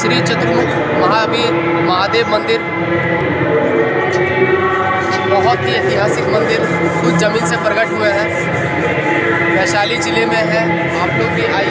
श्री चतुर्मुख महावीर महादेव मंदिर। बहुत ही ऐतिहासिक मंदिर कुछ ज़मीन से प्रकट हुए हैं। वैशाली ज़िले में है। आप लोग भी आइए।